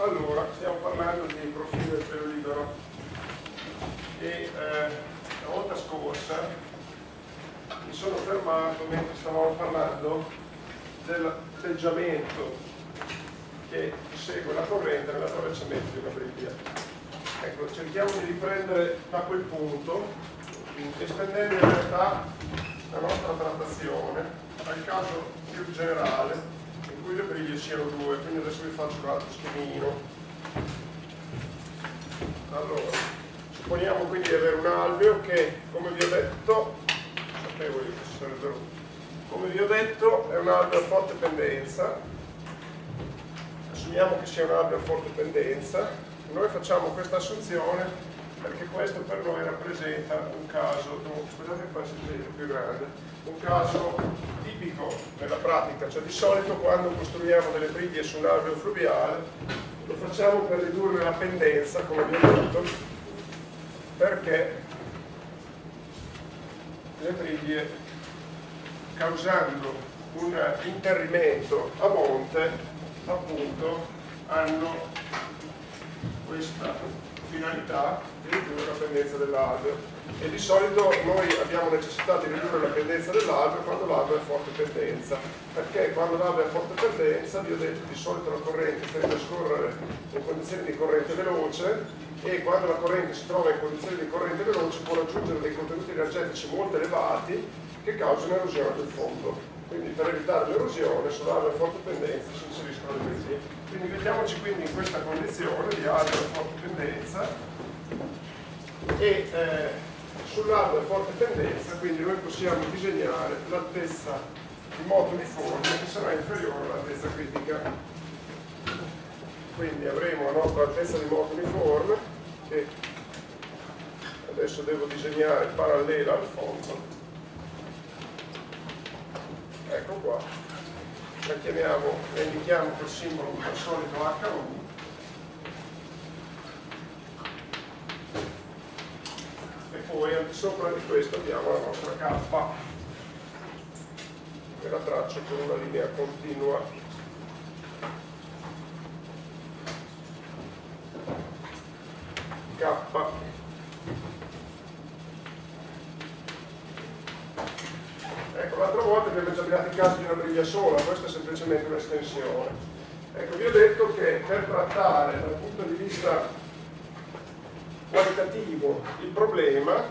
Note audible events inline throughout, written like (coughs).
Allora, stiamo parlando di profilo del pelo libero e eh, la volta scorsa mi sono fermato mentre stavamo parlando dell'atteggiamento che segue la corrente nell'attraversamento di una briglia. Ecco, cerchiamo di riprendere da quel punto, estendendo in realtà la nostra trattazione al caso più generale cui briglie siano due, quindi adesso vi faccio un altro schemino. Allora, supponiamo quindi di avere un alveo che, come vi ho detto, sapevo io che sarebbero, come vi ho detto, è un alveo a forte pendenza, assumiamo che sia un alveo a forte pendenza, noi facciamo questa assunzione perché questo per noi rappresenta un caso, scusate che faccio il più grande, un caso tipico nella pratica, cioè di solito quando costruiamo delle briglie su un alveo fluviale lo facciamo per ridurre la pendenza, come ho detto, perché le briglie causando un interrimento a monte appunto hanno questa finalità di ridurre la pendenza dell'alveo e di solito noi abbiamo necessità di ridurre la pendenza dell'albero quando l'albero è a forte pendenza perché quando l'albero è a forte pendenza vi ho detto di solito la corrente tende a scorrere in condizioni di corrente veloce e quando la corrente si trova in condizioni di corrente veloce può raggiungere dei contenuti energetici molto elevati che causano erosione del fondo. Quindi per evitare l'erosione sull'albero a forte pendenza si inseriscono le briglie quindi mettiamoci quindi in questa condizione di albero a forte pendenza e eh, sull'albero a forte tendenza, quindi noi possiamo disegnare l'altezza di moto uniforme che sarà inferiore all'altezza critica. Quindi avremo la nostra altezza di moto uniforme che adesso devo disegnare parallela al fondo. Ecco qua. La chiamiamo, la indichiamo col simbolo al solito H1 poi al di sopra di questo abbiamo la nostra K. Che la traccio con una linea continua. K. Ecco l'altra volta abbiamo esaminato il caso di briglia sola questa è semplicemente un'estensione ecco vi ho detto che per trattare dal punto di vista qualitativo il problema,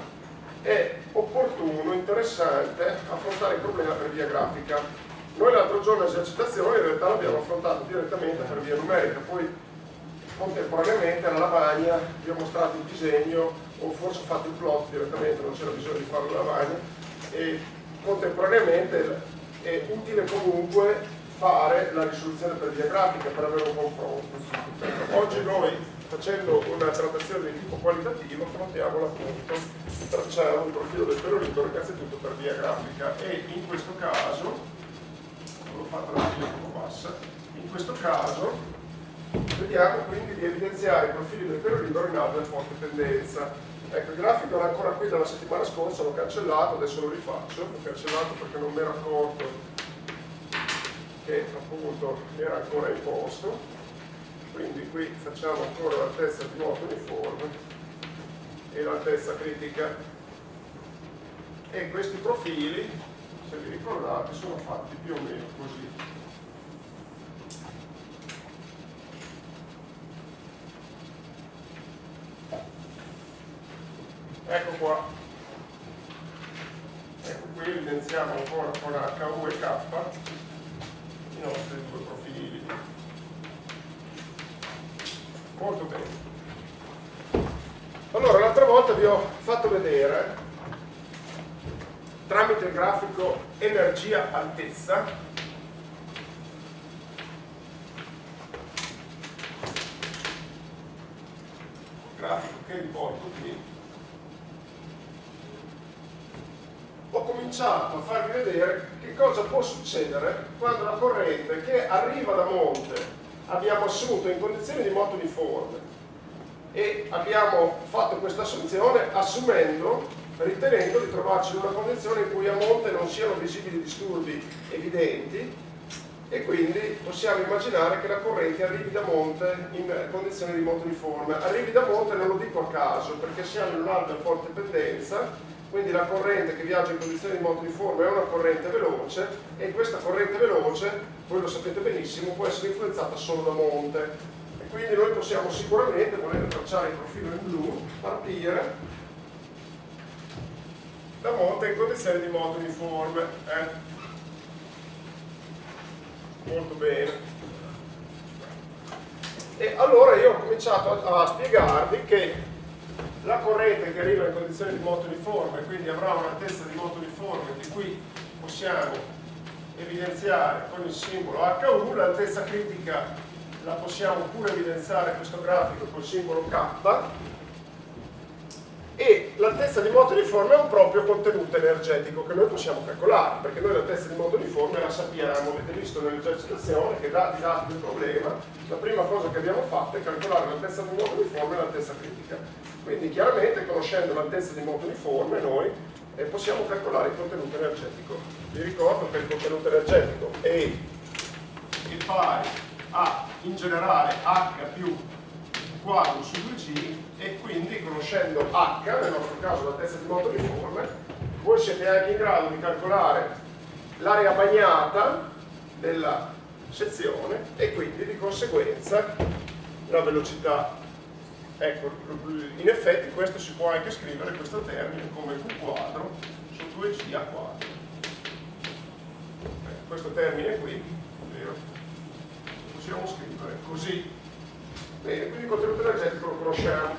è opportuno, interessante affrontare il problema per via grafica. Noi l'altro giorno l'esercitazione in realtà l'abbiamo affrontato direttamente per via numerica, poi contemporaneamente alla lavagna vi ho mostrato il disegno o forse ho fatto il plot direttamente, non c'era bisogno di fare la lavagna e contemporaneamente è utile comunque fare la risoluzione per via grafica per avere un confronto. Oggi noi facendo una trattazione di tipo qualitativo affrontiamo appunto tracciare un profilo del pelo libero innanzitutto per via grafica e in questo caso l'ho fatto la fila un po' bassa in questo caso vediamo quindi di evidenziare i profili del pelo libero in alta e forte tendenza ecco il grafico era ancora qui dalla settimana scorsa l'ho cancellato adesso lo rifaccio. L'ho cancellato perché non mi ero accorto che appunto era ancora in posto. Quindi qui facciamo ancora l'altezza di moto uniforme e l'altezza critica. E questi profili se vi ricordate sono fatti più o meno così ecco qua ecco qui evidenziamo ancora con H, U e K i nostri due profili molto bene allora l'altra volta vi ho fatto vedere tramite il grafico energia altezza. Grafico che vi porto qui. Ho cominciato a farvi vedere che cosa può succedere quando la corrente che arriva da monte abbiamo assunto in condizioni di moto uniforme e abbiamo fatto questa assunzione assumendo, ritenendo di trovarci in una condizione in cui a monte non siano visibili disturbi evidenti e quindi possiamo immaginare che la corrente arrivi da monte in condizioni di moto uniforme. Arrivi da monte non lo dico a caso perché siamo in un'alta forte pendenza, quindi la corrente che viaggia in condizioni di moto uniforme è una corrente veloce e questa corrente veloce, voi lo sapete benissimo, può essere influenzata solo da monte. E quindi noi possiamo sicuramente, volendo tracciare il profilo in blu, partire da monte in condizioni di moto uniforme. Eh? molto bene e allora io ho cominciato a, a spiegarvi che la corrente che arriva in condizioni di moto uniforme quindi avrà un'altezza di moto uniforme che qui possiamo evidenziare con il simbolo HU l'altezza critica la possiamo pure evidenziare questo grafico col simbolo K e l'altezza di moto uniforme è un proprio contenuto energetico che noi possiamo calcolare, perché noi l'altezza di moto uniforme la sappiamo, avete visto nell'esercitazione che dati i dati del problema, la prima cosa che abbiamo fatto è calcolare l'altezza di moto uniforme e l'altezza critica. Quindi chiaramente conoscendo l'altezza di moto uniforme noi eh, possiamo calcolare il contenuto energetico. Vi ricordo che il contenuto energetico è il pari a in generale H più quadro su 2G e quindi conoscendo H, nel nostro caso l'altezza di moto uniforme, voi siete anche in grado di calcolare l'area bagnata della sezione e quindi di conseguenza la velocità. Ecco, in effetti questo si può anche scrivere questo termine come Q quadro su 2G a quadro. Questo termine qui, vero? possiamo scrivere così. Bene, quindi il contenuto energetico lo conosciamo.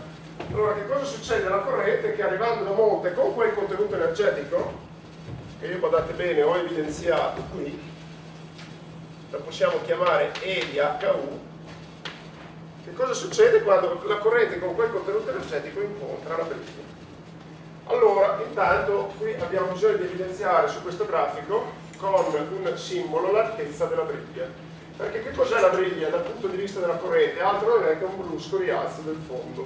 Allora, che cosa succede alla corrente? Che arrivando da monte con quel contenuto energetico, che io guardate bene ho evidenziato qui, la possiamo chiamare E di HU, che cosa succede quando la corrente con quel contenuto energetico incontra la briglia? Allora, intanto qui abbiamo bisogno di evidenziare su questo grafico con un simbolo l'altezza della briglia. Perché che cos'è la briglia dal punto di vista della corrente? Altro non è che un brusco rialzo del fondo.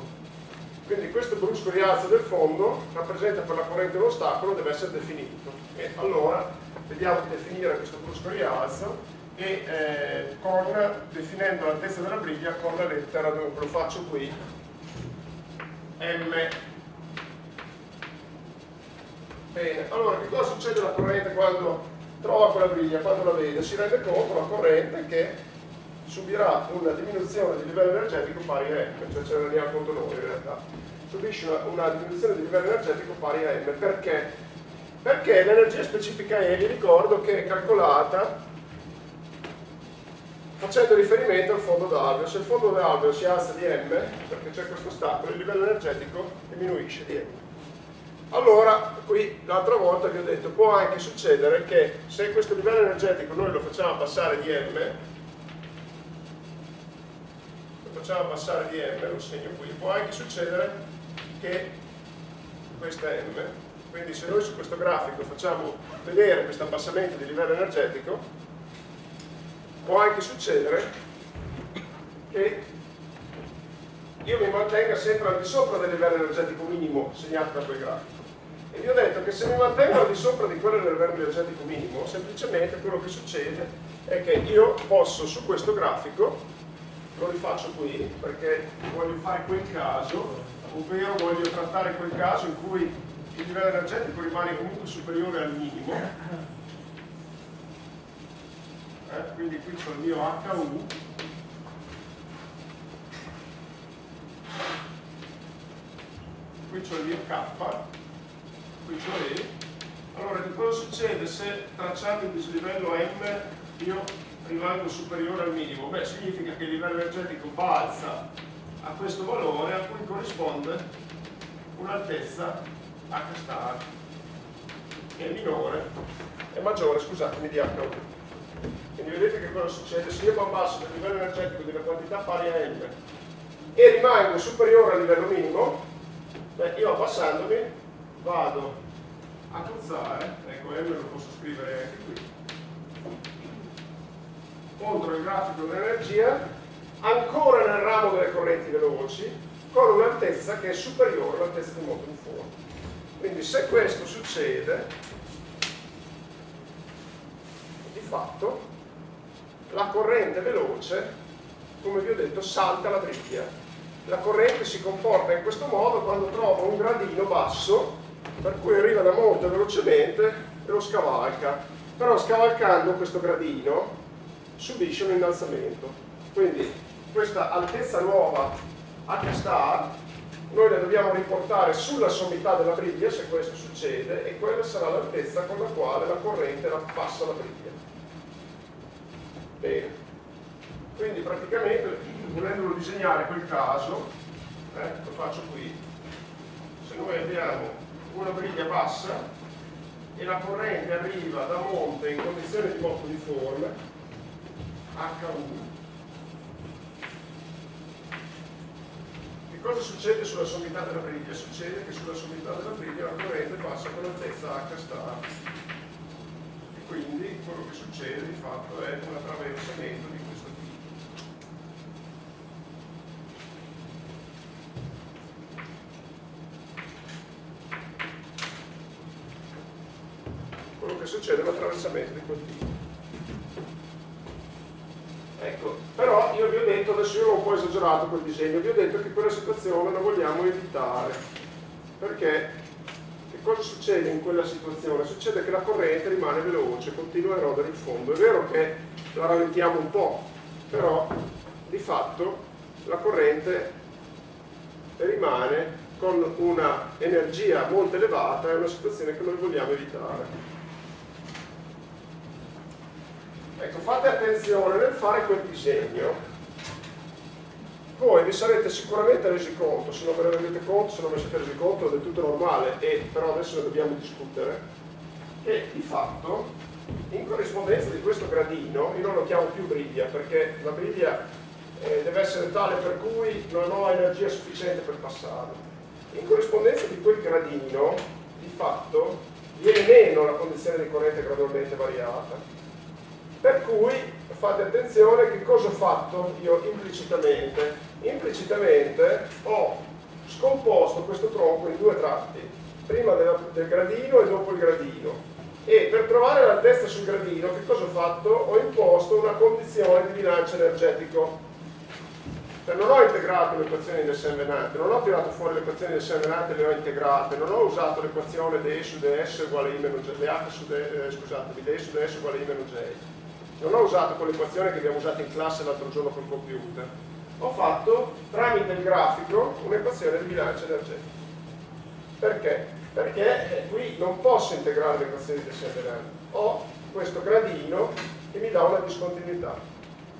Quindi questo brusco rialzo del fondo rappresenta per la corrente un ostacolo, deve essere definito. E allora vediamo di definire questo brusco rialzo e eh, con, definendo l'altezza della briglia con la lettera, dunque lo faccio qui, M. Bene, allora che cosa succede alla corrente quando trova quella briglia, quando la vede? Si rende conto la corrente che subirà una diminuzione di livello energetico pari a M, cioè ce ne rendiamo conto noi in realtà subisce una, una diminuzione di livello energetico pari a M. Perché? Perché l'energia specifica E, vi ricordo che è calcolata facendo riferimento al fondo d'alveo. Se il fondo d'alveo si alza di M, perché c'è questo ostacolo, il livello energetico diminuisce di M. Allora, qui l'altra volta vi ho detto, può anche succedere che se questo livello energetico noi lo facciamo passare di M, lo facciamo passare di M, lo segno qui, può anche succedere che questa M, quindi se noi su questo grafico facciamo vedere questo abbassamento di livello energetico, può anche succedere che io mi mantenga sempre al di sopra del livello energetico minimo segnato da quel grafico. E vi ho detto che se mi mantengo al di sopra di quello del livello energetico minimo, semplicemente quello che succede è che io posso su questo grafico, lo rifaccio qui perché voglio fare quel caso, ovvero voglio trattare quel caso in cui il livello energetico rimane comunque superiore al minimo, eh, quindi qui c'è il mio HU, qui c'è il mio K, qui c'è E, allora che cosa succede se tracciando il dislivello M io rimango superiore al minimo? Beh, significa che il livello energetico balza a questo valore a cui corrisponde un'altezza H star che è minore, è maggiore, scusatemi, di H1. Quindi vedete che cosa succede? Se io abbasso il livello energetico di una quantità pari a M e rimango superiore al livello minimo, beh, io abbassandomi vado a cozzare, ecco M lo posso scrivere anche qui, contro il grafico dell'energia ancora nel ramo delle correnti veloci con un'altezza che è superiore all'altezza di moto uniforme. Quindi se questo succede, di fatto la corrente veloce, come vi ho detto, salta la briglia. La corrente si comporta in questo modo quando trova un gradino basso, per cui arriva da molto velocemente e lo scavalca. Però scavalcando questo gradino subisce un innalzamento. Quindi questa altezza nuova H star noi la dobbiamo riportare sulla sommità della briglia se questo succede e quella sarà l'altezza con la quale la corrente passa la briglia. Bene. Quindi praticamente volendolo disegnare quel caso, eh, lo faccio qui, se noi abbiamo una briglia bassa e la corrente arriva da monte in condizioni di moto uniforme, H1, cosa succede sulla sommità della briglia? Succede che sulla sommità della briglia la corrente passa con l'altezza H star e quindi quello che succede di fatto è un attraversamento di questo tipo. Quello che succede è un attraversamento di quel tipo. Ecco, però io vi ho detto, adesso io ho un po' esagerato quel disegno, vi ho detto che quella situazione la vogliamo evitare. Perché che cosa succede in quella situazione? Succede che la corrente rimane veloce, continua a erodere il fondo. È vero che la rallentiamo un po', però di fatto la corrente rimane con una energia molto elevata, è una situazione che noi vogliamo evitare. Ecco, fate attenzione nel fare quel disegno. Voi vi sarete sicuramente resi conto, se non ve ne rendete conto, se non vi siete resi conto è del tutto normale, e però adesso ne dobbiamo discutere, che di fatto in corrispondenza di questo gradino, io non lo chiamo più briglia perché la briglia eh, deve essere tale per cui non ho energia sufficiente per passarlo. In corrispondenza di quel gradino, di fatto, viene meno la condizione di corrente gradualmente variata per cui fate attenzione che cosa ho fatto io implicitamente. Implicitamente ho scomposto questo tronco in due tratti, prima del, del gradino e dopo il gradino. E per trovare l'altezza sul gradino, che cosa ho fatto? Ho imposto una condizione di bilancio energetico. Cioè non ho integrato le equazioni del Saint-Venant, non ho tirato fuori le equazioni del Saint-Venant e le ho integrate, non ho usato l'equazione d su ds uguale i meno j, h su d, eh, scusate, d su ds uguale i meno j non ho usato quell'equazione che abbiamo usato in classe l'altro giorno col computer, ho fatto tramite il grafico un'equazione di bilancio energetico. Perché? Perché qui non posso integrare le equazioni di Severano, ho questo gradino che mi dà una discontinuità.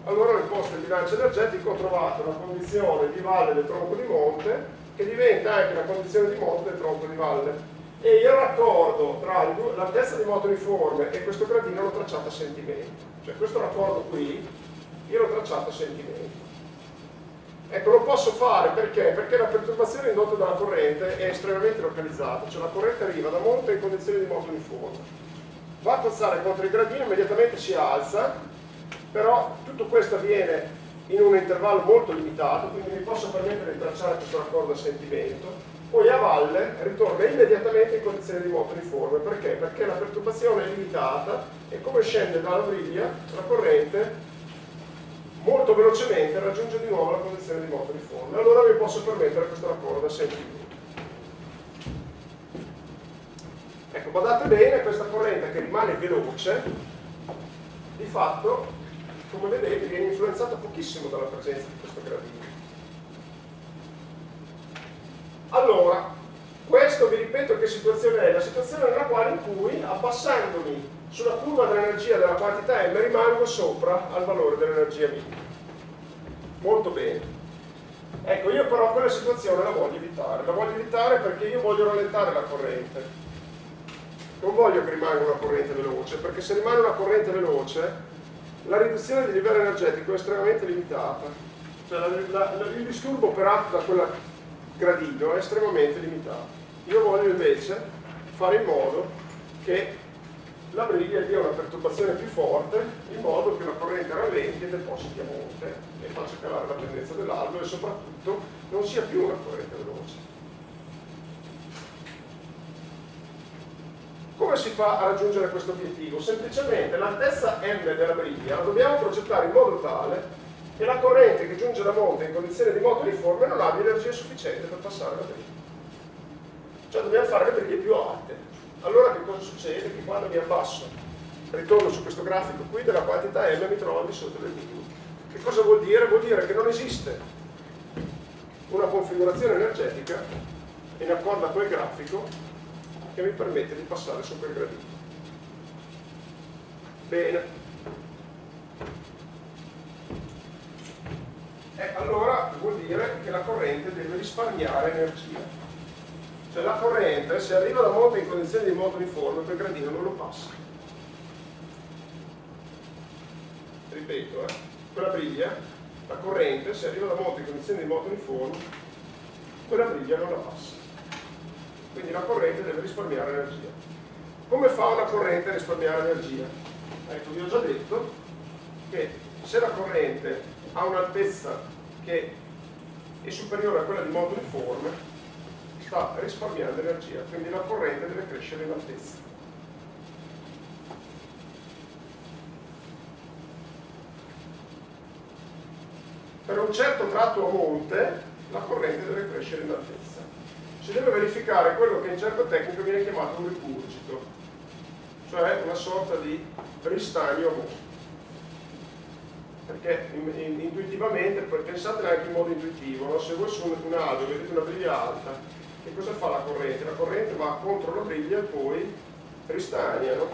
Allora ho imposto il bilancio energetico, ho trovato una condizione di valle del tronco di monte che diventa anche la condizione di monte del tronco di valle e il raccordo tra l'altezza di moto uniforme e questo gradino l'ho tracciato a sentimento. Cioè questo raccordo qui io l'ho tracciato a sentimento. Ecco, lo posso fare perché? Perché la perturbazione indotta dalla corrente è estremamente localizzata, cioè la corrente arriva da monte in condizioni di moto uniforme. Va a passare contro il gradino, immediatamente si alza, però tutto questo avviene in un intervallo molto limitato, quindi mi posso permettere di tracciare questo raccordo a sentimento, poi a valle ritorna immediatamente in condizioni di moto uniforme. Perché? Perché la perturbazione è limitata e come scende dalla briglia la corrente molto velocemente raggiunge di nuovo la condizione di moto uniforme. Allora vi posso permettere questo raccordo a sentimento. Ecco, guardate bene, questa corrente che rimane veloce, di fatto, come vedete, viene influenzata pochissimo dalla presenza di questo gradino. Allora, questo vi ripeto che situazione è? La situazione nella quale in cui abbassandomi sulla curva dell'energia della quantità m rimango sopra al valore dell'energia minima. Molto bene. Ecco, io però quella situazione la voglio evitare. La voglio evitare perché io voglio rallentare la corrente. Non voglio che rimanga una corrente veloce, perché se rimane una corrente veloce, la riduzione del livello energetico è estremamente limitata. Cioè la, la, la, il disturbo operato da quella gradino è estremamente limitato. Io voglio invece fare in modo che la briglia dia una perturbazione più forte in modo che la corrente rallenti e depositi a monte e faccia calare la pendenza dell'albero e soprattutto non sia più una corrente veloce. Come si fa a raggiungere questo obiettivo? Semplicemente l'altezza m della briglia la dobbiamo progettare in modo tale che la corrente che giunge da monte in condizioni di moto uniforme non abbia energia sufficiente per passare la briglia. Cioè dobbiamo fare le briglie più alte. Allora che cosa succede? Che quando mi abbasso, ritorno su questo grafico qui, della quantità m mi trovo al di sotto del minimo. Che cosa vuol dire? Vuol dire che non esiste una configurazione energetica in accordo a quel grafico che mi permette di passare su quel gradino. Bene. E allora vuol dire che la corrente deve risparmiare energia. Cioè la corrente, se arriva da monte in condizioni di moto uniforme, quel gradino non lo passa. Ripeto, eh? quella briglia, la corrente, se arriva da monte in condizioni di moto uniforme, quella briglia non la passa. Quindi la corrente deve risparmiare energia. Come fa una corrente a risparmiare energia? Ecco, vi ho già detto che se la corrente ha un'altezza che è superiore a quella di moto uniforme, sta risparmiando energia, quindi la corrente deve crescere in altezza. Per un certo tratto a monte la corrente deve crescere in altezza. Si deve verificare quello che in gergo tecnico viene chiamato un ripurgito, cioè una sorta di ristagno a monte perché in, in, intuitivamente, pensate anche in modo intuitivo, no? se voi su un, albero vedete una briglia alta, che cosa fa la corrente? La corrente va contro la briglia e poi ristagna, no?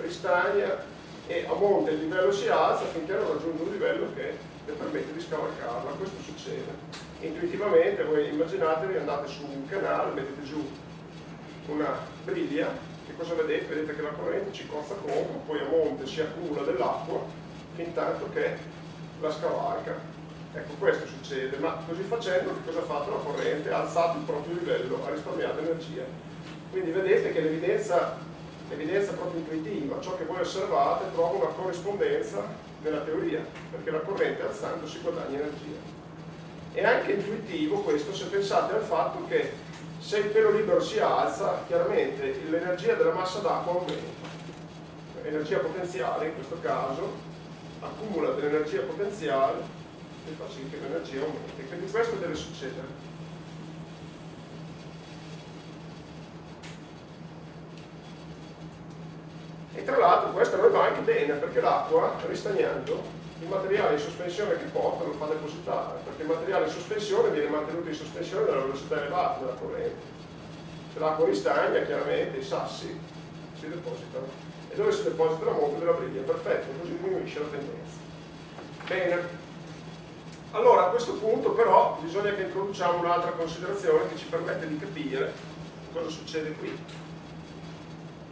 ristagna e a monte il livello si alza finché non raggiunge un livello che le permette di scavalcarla, questo succede. Intuitivamente voi immaginatevi, andate su un canale, mettete giù una briglia, che cosa vedete? Vedete che la corrente ci cozza contro, poi a monte si accumula dell'acqua fin tanto che la scavalca. Ecco, questo succede, ma così facendo che cosa ha fatto la corrente? Ha alzato il proprio livello, ha risparmiato energia. Quindi vedete che l'evidenza, l'evidenza proprio intuitiva, ciò che voi osservate, trova una corrispondenza nella teoria, perché la corrente alzando si guadagna energia. È anche intuitivo questo se pensate al fatto che se il pelo libero si alza, chiaramente l'energia della massa d'acqua aumenta. Energia potenziale in questo caso, accumula dell'energia potenziale e fa sì che l'energia aumenti. Quindi questo deve succedere. E tra l'altro questo non va anche bene perché l'acqua, ristagnando, il materiale in sospensione che porta lo fa depositare, perché il materiale in sospensione viene mantenuto in sospensione dalla velocità elevata della corrente. Se l'acqua ristagna, chiaramente i sassi si depositano e dove si deposita la monte della briglia. Perfetto, così diminuisce la tendenza. Bene. Allora, a questo punto però bisogna che introduciamo un'altra considerazione che ci permette di capire cosa succede qui.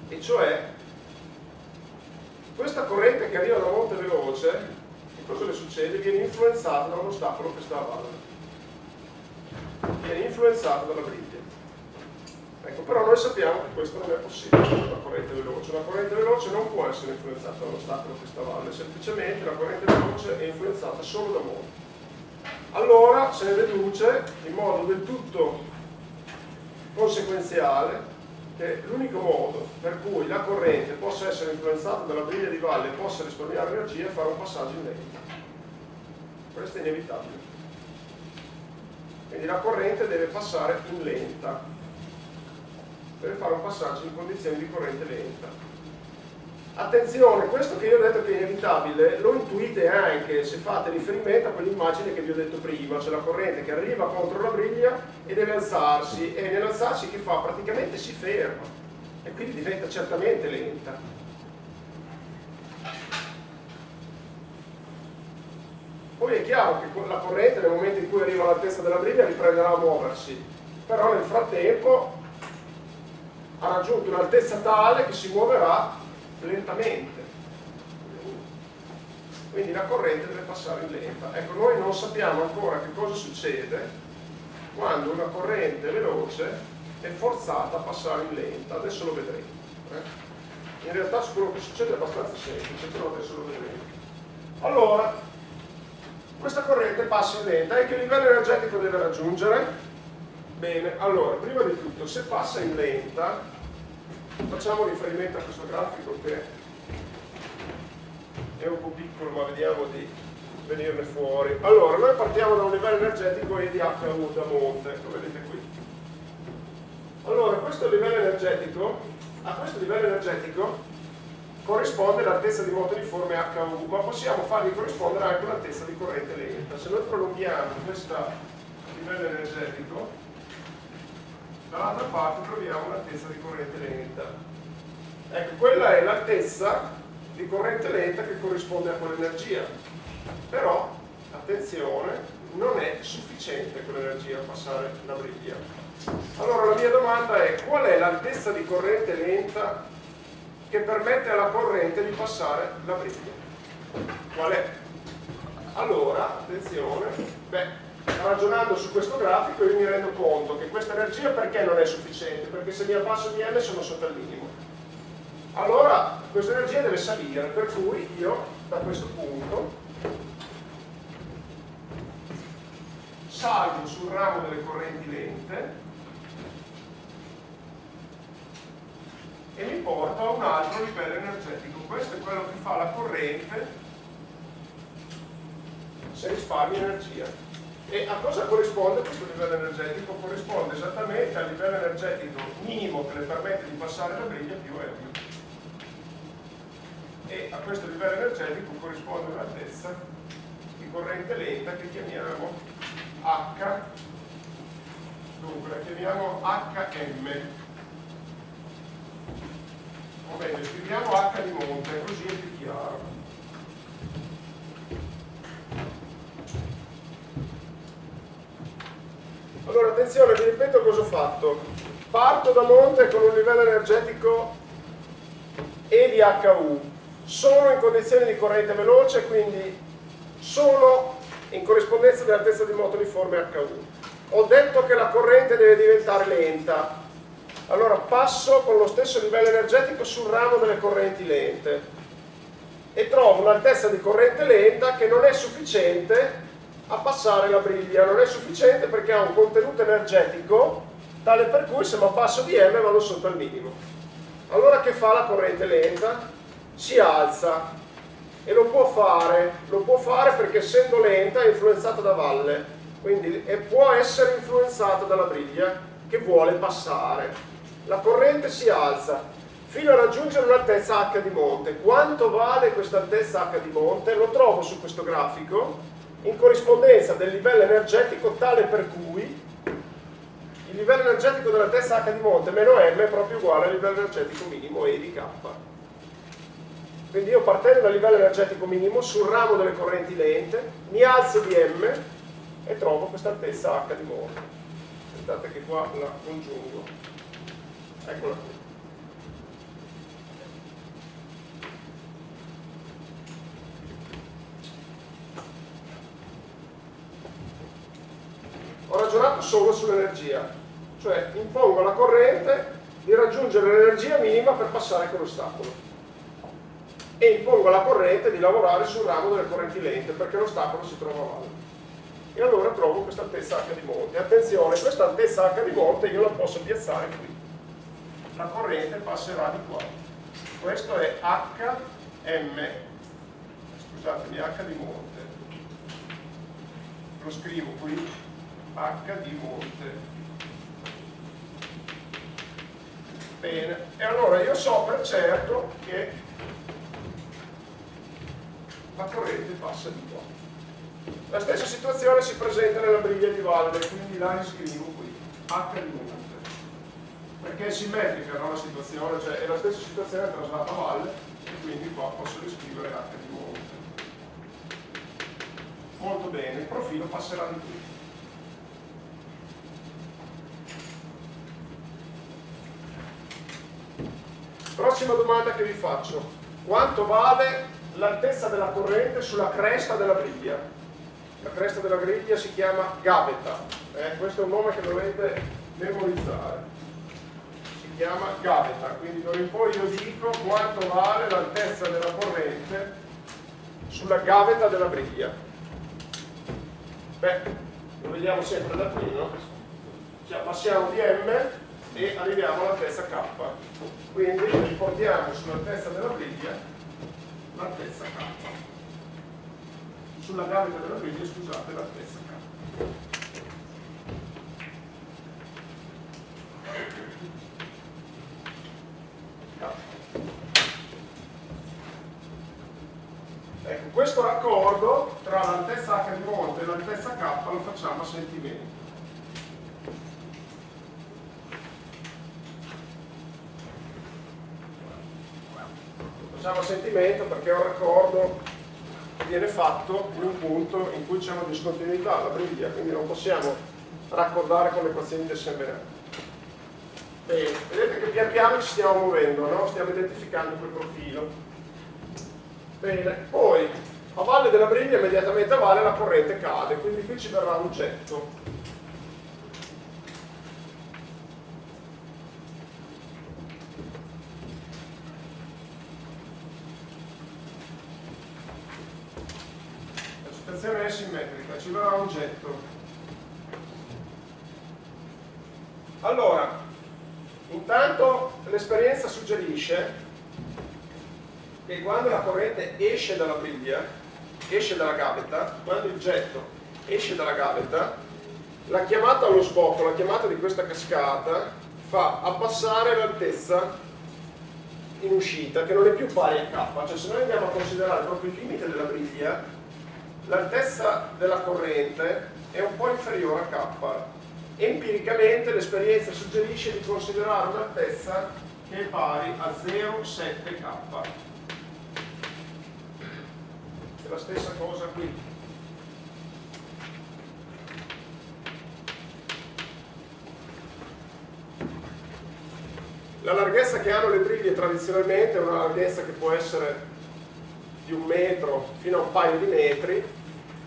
E cioè, questa corrente che arriva da monte veloce, che cosa le succede? Viene influenzata da un ostacolo che sta a valle. Viene influenzata dalla briglia. Ecco, però noi sappiamo che questo non è possibile con una corrente veloce. Una corrente veloce non può essere influenzata dall'ostacolo che sta a valle, semplicemente la corrente veloce è influenzata solo da monte. Allora se ne deduce in modo del tutto conseguenziale che l'unico modo per cui la corrente possa essere influenzata dalla briglia di valle e possa risparmiare energia è fare un passaggio in lenta. Questo è inevitabile. Quindi la corrente deve passare in lenta per fare un passaggio in condizioni di corrente lenta. Attenzione, questo che io ho detto che è inevitabile, lo intuite anche se fate riferimento a quell'immagine che vi ho detto prima, cioè la corrente che arriva contro la briglia e deve alzarsi e nell'alzarsi che fa? Praticamente si ferma e quindi diventa certamente lenta. Poi è chiaro che la corrente nel momento in cui arriva all'altezza della briglia riprenderà a muoversi, però nel frattempo ha raggiunto un'altezza tale che si muoverà lentamente. Quindi la corrente deve passare in lenta. Ecco, noi non sappiamo ancora che cosa succede quando una corrente veloce è forzata a passare in lenta. Adesso lo vedremo. Eh? In realtà quello che succede è abbastanza semplice, però adesso lo vedremo. Allora, questa corrente passa in lenta e che livello energetico deve raggiungere? Bene, allora, prima di tutto, se passa in lenta, facciamo riferimento a questo grafico che è un po' piccolo ma vediamo di venirne fuori. Allora, noi partiamo da un livello energetico E di HU da monte, lo vedete qui. Allora, questo livello energetico, a questo livello energetico corrisponde l'altezza di moto uniforme HU, ma possiamo fargli corrispondere anche l'altezza di corrente lenta. Se noi prolunghiamo questo livello energetico, dall'altra parte troviamo l'altezza di corrente lenta. Ecco, quella è l'altezza di corrente lenta che corrisponde a quell'energia. Però, attenzione, non è sufficiente quell'energia a passare la briglia. Allora la mia domanda è qual è l'altezza di corrente lenta che permette alla corrente di passare la briglia? Qual è? Allora, attenzione, beh, ragionando su questo grafico io mi rendo conto che questa energia perché non è sufficiente? Perché se mi abbasso di M sono sotto il minimo. Allora questa energia deve salire, per cui io da questo punto salgo sul ramo delle correnti lente e mi porto a un altro livello energetico. Questo è quello che fa la corrente se risparmia energia. E a cosa corrisponde questo livello energetico? Corrisponde esattamente al livello energetico minimo che le permette di passare la briglia più M. E a questo livello energetico corrisponde un'altezza di corrente lenta che chiamiamo H, dunque la chiamiamo HM o meglio scriviamo H di monte così è più chiaro allora attenzione vi ripeto cosa ho fatto. Parto da monte con un livello energetico E di HU sono in condizioni di corrente veloce quindi sono in corrispondenza dell'altezza di moto uniforme HU ho detto che la corrente deve diventare lenta. Allora passo con lo stesso livello energetico sul ramo delle correnti lente e trovo un'altezza di corrente lenta che non è sufficiente a passare la briglia, non è sufficiente perché ha un contenuto energetico tale per cui se mi passo di M vado sotto al minimo. Allora che fa la corrente lenta? Si alza e lo può fare, lo può fare perché essendo lenta è influenzata da valle, quindi può essere influenzata dalla briglia che vuole passare la corrente si alza fino a raggiungere un'altezza H di monte. Quanto vale questa altezza H di monte? Lo trovo su questo grafico in corrispondenza del livello energetico tale per cui il livello energetico dell'altezza H di monte meno M è proprio uguale al livello energetico minimo E di K. Quindi io partendo dal livello energetico minimo sul ramo delle correnti lente mi alzo di M e trovo questa altezza H di monte. Aspettate che qua la congiungo. Eccola qui. Ho ragionato solo sull'energia, cioè impongo alla corrente di raggiungere l'energia minima per passare quell'ostacolo e impongo alla corrente di lavorare sul ramo delle correnti lente perché l'ostacolo si trova a e allora trovo questa altezza H di monte. Attenzione, questa altezza H di monte io la posso piazzare qui la corrente passerà di qua. Questo è HM, scusatemi, H di monte. Lo scrivo qui, H di monte. Bene, e allora io so per certo che la corrente passa di qua. La stessa situazione si presenta nella briglia di valle, quindi la riscrivo qui, H di monte perché è simmetrica no, la situazione, cioè è la stessa situazione traslata a valle e quindi qua posso riscrivere H di monte. Molto bene, il profilo passerà di qui. Prossima domanda che vi faccio. Quanto vale l'altezza della corrente sulla cresta della griglia? La cresta della griglia si chiama gaveta, eh, questo è un nome che dovete memorizzare chiama gaveta, quindi d'ora in poi io dico quanto vale l'altezza della corrente sulla gaveta della briglia. Beh, lo vediamo sempre da qui, no? Cioè, passiamo di M e arriviamo all'altezza K. Quindi riportiamo sull'altezza della briglia l'altezza K. Sulla gravità della briglia, scusate, l'altezza K. Ecco, questo raccordo tra l'altezza H di monte e l'altezza K lo facciamo a sentimento. Facciamo a sentimento perché è un raccordo che viene fatto in un punto in cui c'è una discontinuità alla briglia, quindi non possiamo raccordare con le equazioni del Semmerano. Bene, vedete che pian piano ci stiamo muovendo, no? stiamo identificando quel profilo. Bene, poi a valle della briglia, immediatamente a valle, la corrente cade, quindi qui ci verrà un getto. La situazione è simmetrica, ci verrà un getto. Allora, intanto l'esperienza suggerisce che quando la corrente esce dalla briglia, esce dalla gavetta, quando il getto esce dalla gavetta, la chiamata allo sbocco, la chiamata di questa cascata fa abbassare l'altezza in uscita, che non è più pari a K, cioè se noi andiamo a considerare proprio il limite della briglia, l'altezza della corrente è un po' inferiore a K. Empiricamente l'esperienza suggerisce di considerare un'altezza che è pari a 0,7K la stessa cosa qui. La larghezza che hanno le briglie tradizionalmente è una larghezza che può essere di un metro fino a un paio di metri,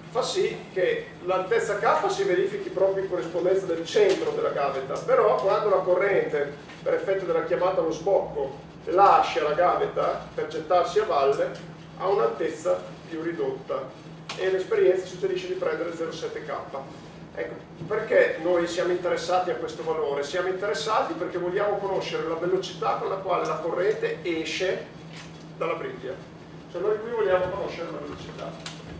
fa sì che l'altezza K si verifichi proprio in corrispondenza del centro della gavetta, però quando la corrente, per effetto della chiamata allo sbocco, lascia la gavetta per gettarsi a valle, ha un'altezza più ridotta e l'esperienza suggerisce di prendere 0,7K. Ecco, perché noi siamo interessati a questo valore? Siamo interessati perché vogliamo conoscere la velocità con la quale la corrente esce dalla briglia. Cioè noi qui vogliamo conoscere la velocità.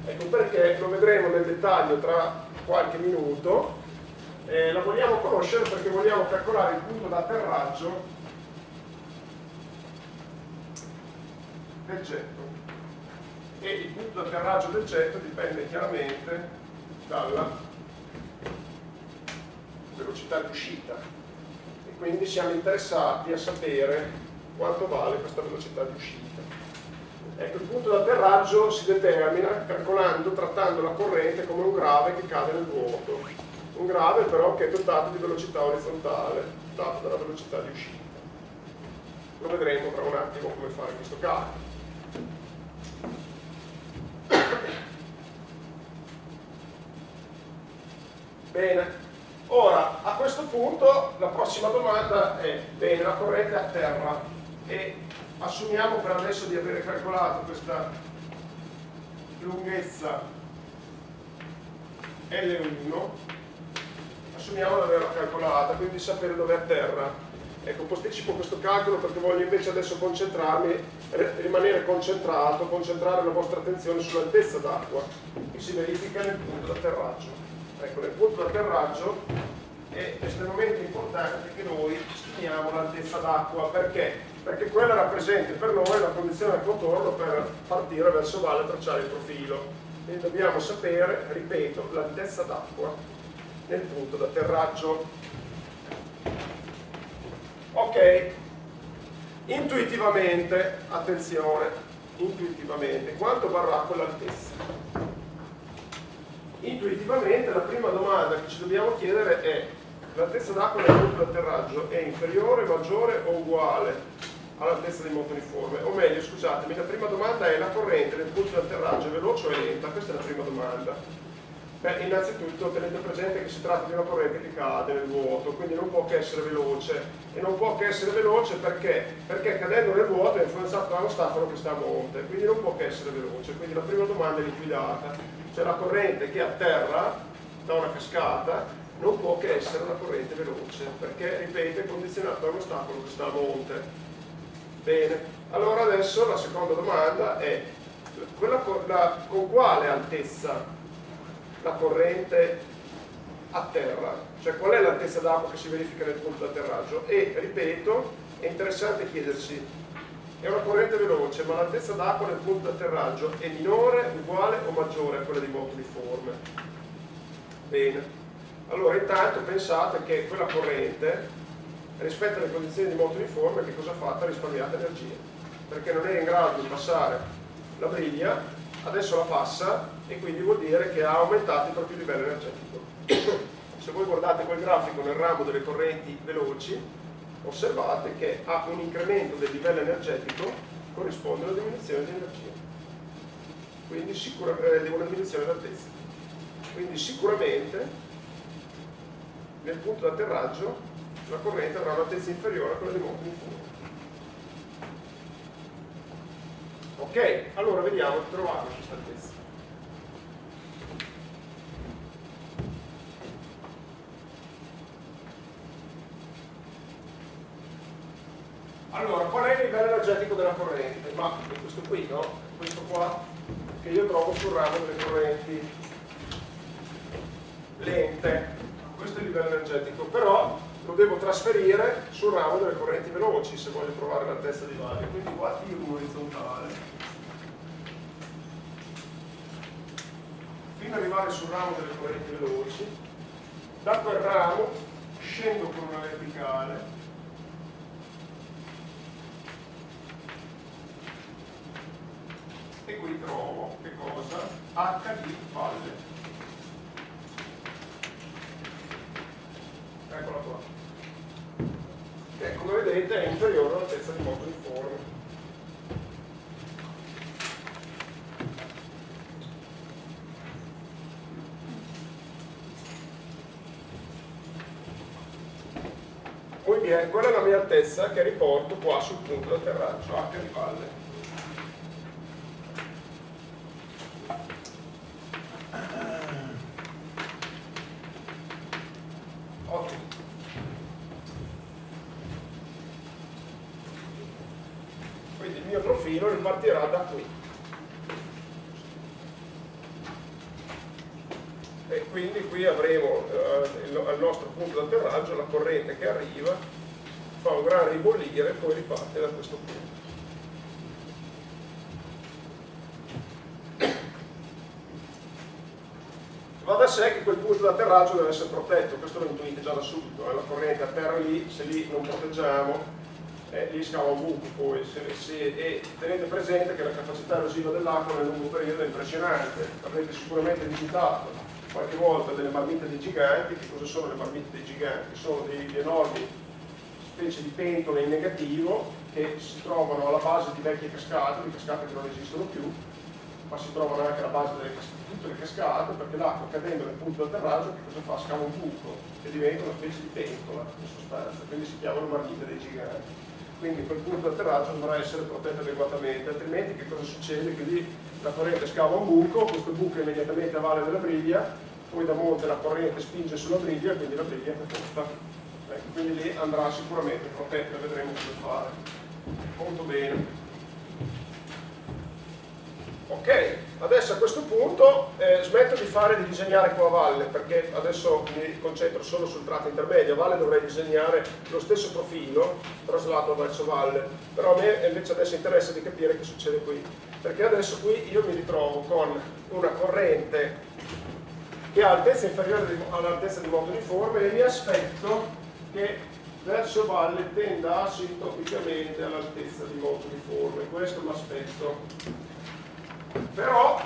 Ecco perché lo vedremo nel dettaglio tra qualche minuto. Eh, la vogliamo conoscere perché vogliamo calcolare il punto d'atterraggio del getto e il punto di atterraggio del getto dipende chiaramente dalla velocità di uscita e quindi siamo interessati a sapere quanto vale questa velocità di uscita. Ecco, il punto di atterraggio si determina calcolando, trattando la corrente come un grave che cade nel vuoto. Un grave però che è dotato di velocità orizzontale, dato dalla velocità di uscita. Lo vedremo tra un attimo come fare questo calcolo. Bene, ora a questo punto la prossima domanda è, bene, la corrente è a terra e assumiamo per adesso di aver calcolato questa lunghezza L1, assumiamo di averla calcolata, quindi sapere dove è a terra. Ecco, posticipo questo calcolo perché voglio invece adesso concentrarmi, rimanere concentrato, concentrare la vostra attenzione sull'altezza d'acqua che si verifica nel punto d'atterraggio. Ecco, nel punto d'atterraggio è estremamente importante che noi stimiamo l'altezza d'acqua, perché? Perché quella rappresenta per noi la condizione del contorno per partire verso valle e tracciare il profilo. Quindi dobbiamo sapere, ripeto, l'altezza d'acqua nel punto d'atterraggio. Ok, intuitivamente, attenzione, intuitivamente, quanto varrà quell'altezza? Intuitivamente la prima domanda che ci dobbiamo chiedere è l'altezza d'acqua nel punto di atterraggio è inferiore, maggiore o uguale all'altezza del moto uniforme? O meglio, scusatemi, la prima domanda è la corrente nel punto di atterraggio è veloce o è lenta? Questa è la prima domanda. Beh, innanzitutto tenete presente che si tratta di una corrente che cade nel vuoto, quindi non può che essere veloce. E non può che essere veloce perché? Perché cadendo nel vuoto è influenzato da uno stafano che sta a monte, quindi non può che essere veloce. Quindi la prima domanda è liquidata cioè la corrente che atterra da una cascata non può che essere una corrente veloce, perché, ripeto, è condizionato da un ostacolo che sta a monte. Bene, allora adesso la seconda domanda è quella, la, con quale altezza la corrente atterra? Cioè qual è l'altezza d'acqua che si verifica nel punto di atterraggio? E, ripeto, è interessante chiedersi, è una corrente veloce, ma l'altezza d'acqua nel punto di atterraggio è minore, uguale o maggiore a quella di moto uniforme? Bene. Allora intanto pensate che quella corrente rispetto alle condizioni di moto uniforme che cosa ha fatto? Ha risparmiato energia perché non è in grado di passare la briglia adesso la passa e quindi vuol dire che ha aumentato il proprio livello energetico (coughs) se voi guardate quel grafico nel ramo delle correnti veloci osservate che a un incremento del livello energetico corrisponde una diminuzione di energia quindi sicura, eh, una diminuzione d'altezza quindi sicuramente nel punto d'atterraggio la corrente avrà un'altezza inferiore a quella di moto in fumo. Ok, allora vediamo di trovare questa altezza. Allora, qual è il livello energetico della corrente? Ma è questo qui, no? Questo qua che io trovo sul ramo delle correnti lente questo è il livello energetico, però lo devo trasferire sul ramo delle correnti veloci se voglio trovare la testa di valle, quindi qua tiro orizzontale fino ad arrivare sul ramo delle correnti veloci, da quel ramo scendo con una verticale e qui trovo che cosa? HD valle eccola qua. Che come vedete è inferiore all'altezza di moto uniforme Muy bien, quella è la mia altezza che riporto qua sul punto d'atterraggio H di valle partirà da qui. E quindi qui avremo eh, al nostro punto d'atterraggio la corrente che arriva, fa un gran ribollire e poi riparte da questo punto. Va da sé che quel punto d'atterraggio deve essere protetto, questo lo intuite già da subito, eh? la corrente atterra lì, se lì non proteggiamo eh, lì scava un buco poi se, se, e tenete presente che la capacità erosiva dell'acqua nel lungo periodo è impressionante avrete sicuramente visitato qualche volta delle marmite dei giganti che cosa sono le marmite dei giganti? sono degli enormi specie di pentole in negativo che si trovano alla base di vecchie cascate, di cascate che non esistono più ma si trovano anche alla base di tutte le cascate perché l'acqua cadendo nel punto d'atterraggio che cosa fa? scava un buco e diventa una specie di pentola in sostanza quindi si chiamano marmite dei giganti quindi quel punto d'atterraggio dovrà essere protetto adeguatamente, altrimenti che cosa succede? Che lì la corrente scava un buco, questo buco è immediatamente a valle della briglia, poi da monte la corrente spinge sulla briglia, quindi la briglia è prodotta. Ecco, quindi lì andrà sicuramente protetta, vedremo come fare. Molto bene. Ok, adesso a questo punto eh, smetto di fare di disegnare qua a valle perché adesso mi concentro solo sul tratto intermedio, a valle dovrei disegnare lo stesso profilo traslato verso valle, però a me invece adesso interessa di capire che succede qui, perché adesso qui io mi ritrovo con una corrente che ha altezza inferiore all'altezza di moto uniforme e mi aspetto che verso valle tenda asintopicamente all'altezza di moto uniforme, questo mi aspetto però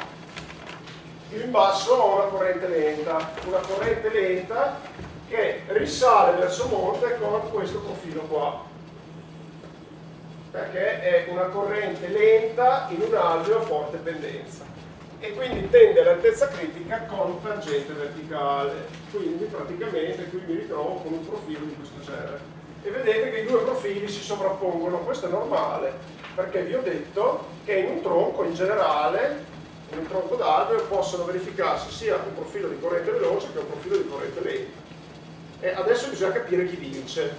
in basso ho una corrente lenta, una corrente lenta che risale verso monte con questo profilo qua perché è una corrente lenta in un alveo a forte pendenza e quindi tende all'altezza critica con tangente verticale quindi praticamente qui mi ritrovo con un profilo di questo genere e vedete che i due profili si sovrappongono questo è normale perché vi ho detto che in un tronco in generale, in un tronco d'albero possono verificarsi sia un profilo di corrente veloce che un profilo di corrente lenta. e adesso bisogna capire chi vince.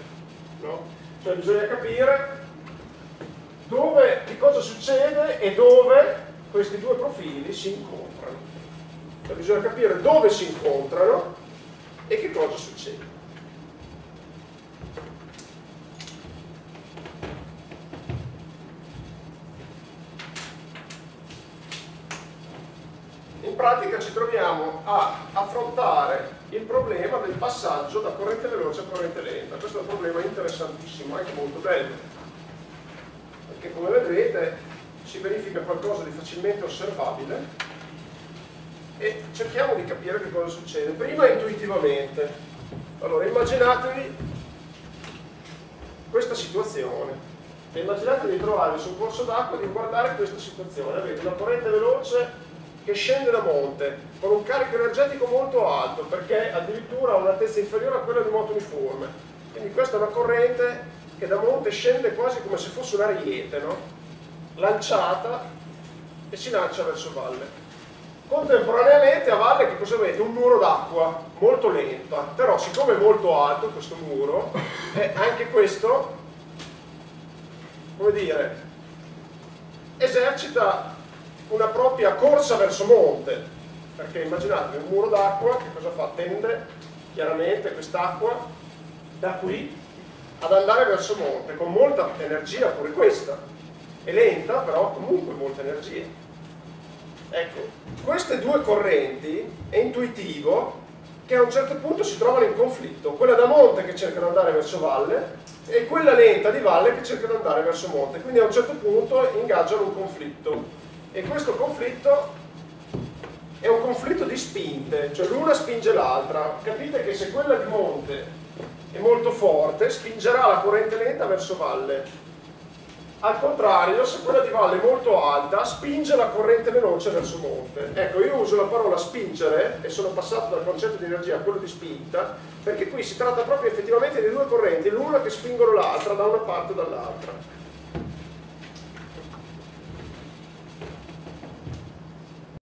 No? Cioè bisogna capire cosa succede e dove questi due profili si incontrano. Cioè bisogna capire dove si incontrano e che cosa succede. In pratica ci troviamo a affrontare il problema del passaggio da corrente veloce a corrente lenta. Questo è un problema interessantissimo, anche molto bello, perché come vedrete si verifica qualcosa di facilmente osservabile e cerchiamo di capire che cosa succede. Prima intuitivamente. Allora, immaginatevi questa situazione. E immaginatevi di trovarvi un corso d'acqua e di guardare questa situazione. Avete una corrente veloce che scende da monte con un carico energetico molto alto perché addirittura ha un'altezza inferiore a quella di un moto uniforme. Quindi questa è una corrente che da monte scende quasi come se fosse un ariete, no? lanciata e si lancia verso valle. Contemporaneamente a valle che cosa avete? Un muro d'acqua molto lento, però siccome è molto alto questo muro, eh, anche questo, come dire, esercita una propria corsa verso monte, perché immaginatevi un muro d'acqua che cosa fa? Tende chiaramente quest'acqua da qui ad andare verso monte, con molta energia pure questa, è lenta però comunque molta energia. Ecco, queste due correnti è intuitivo che a un certo punto si trovano in conflitto, quella da monte che cerca di andare verso valle e quella lenta di valle che cerca di andare verso monte, quindi a un certo punto ingaggiano un conflitto. E questo conflitto è un conflitto di spinte, cioè l'una spinge l'altra, capite che se quella di monte è molto forte spingerà la corrente lenta verso valle al contrario, se quella di valle è molto alta, spinge la corrente veloce verso monte. Ecco, io uso la parola spingere e sono passato dal concetto di energia a quello di spinta, perché qui si tratta proprio effettivamente di due correnti, l'una che spingono l'altra da una parte o dall'altra.